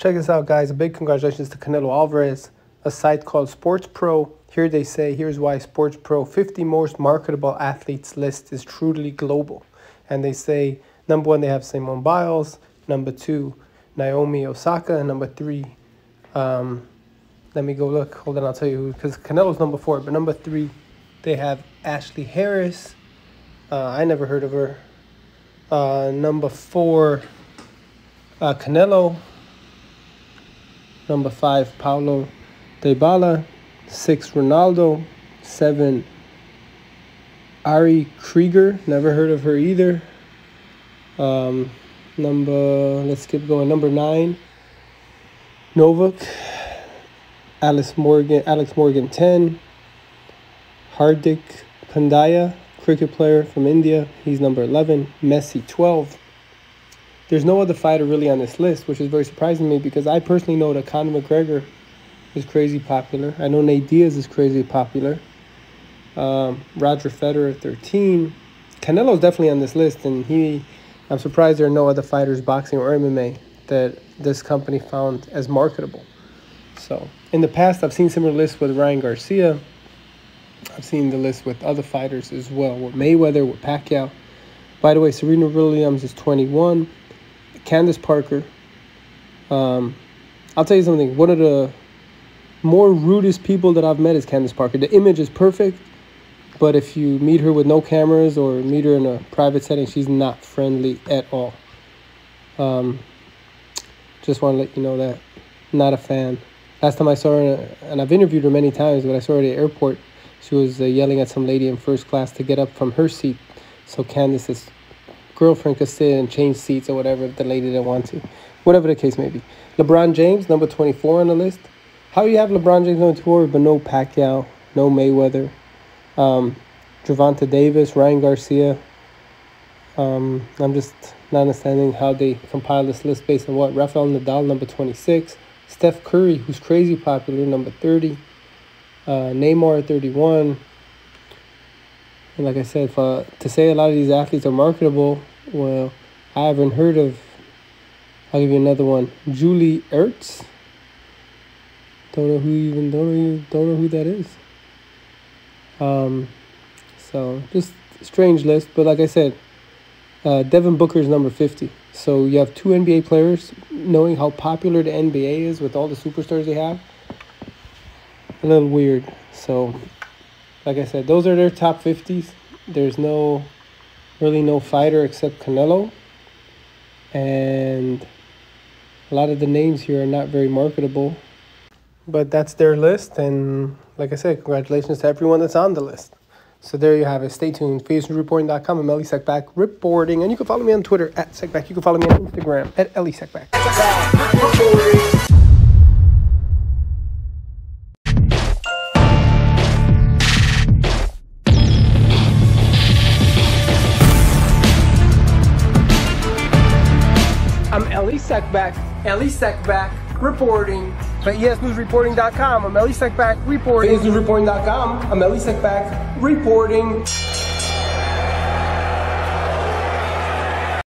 Check this out, guys. A big congratulations to Canelo Alvarez, a site called Sports Pro. Here they say, here's why Sports Pro 50 most marketable athletes list is truly global. And they say, number one, they have Simone Biles. Number two, Naomi Osaka. And number three, um, let me go look. Hold on, I'll tell you because Canelo's number four. But number three, they have Ashley Harris. Uh, I never heard of her. Uh, number four, uh, Canelo. Number five, Paulo Dybala. Six, Ronaldo. Seven, Ali Krieger. Never heard of her either. Um, number, let's keep going. Number nine, Novak. Alex Morgan, Alex Morgan 10. Hardik Pandya, cricket player from India. He's number 11. Messi 12. There's no other fighter really on this list, which is very surprising to me because I personally know that Conor McGregor is crazy popular. I know Nate Diaz is crazy popular. Um, Roger Federer 13. Canelo's definitely on this list, and he. I'm surprised there are no other fighters, boxing or MMA, that this company found as marketable. So in the past, I've seen similar lists with Ryan Garcia. I've seen the list with other fighters as well, with Mayweather, with Pacquiao. By the way, Serena Williams is 21. Candace Parker. Um, I'll tell you something. One of the more rudest people that I've met is Candace Parker. The image is perfect, but if you meet her with no cameras or meet her in a private setting, she's not friendly at all. Um, just want to let you know that. Not a fan. Last time I saw her, and I've interviewed her many times, but I saw her at the airport. She was uh, yelling at some lady in first class to get up from her seat so Candace's girlfriend could sit and change seats or whatever if the lady didn't want to. Whatever the case may be. LeBron James, number 24 on the list. How you have LeBron James number 24 but no Pacquiao, no Mayweather, um, Gervonta Davis, Ryan Garcia? Um, I'm just not understanding how they compile this list based on what? Rafael Nadal, number 26. Steph Curry, who's crazy popular, number 30. Uh, Neymar, 31. Like I said, for, to say a lot of these athletes are marketable, well, I haven't heard of. I'll give you another one. Julie Ertz. Don't know who even don't know don't know who that is. Um, so just strange list, but like I said, uh, Devin Booker is number fifty. So you have two NBA players, knowing how popular the NBA is with all the superstars they have. A little weird. So, like I said, those are their top fifties. There's no, really no fighter except Canelo, and a lot of the names here are not very marketable. But that's their list, and like I said, congratulations to everyone that's on the list. So there you have it. Stay tuned. FaceReporting.com. I'm Ellie Seckbach reporting. And you can follow me on Twitter at Seckbach. You can follow me on Instagram at Ellie Seckbach. Ellie Seckbach. Ellie Seckbach reporting. For ESNewsReporting.com, I'm Ellie Seckbach reporting. ESNewsReporting.com, I'm Ellie Seckbach reporting.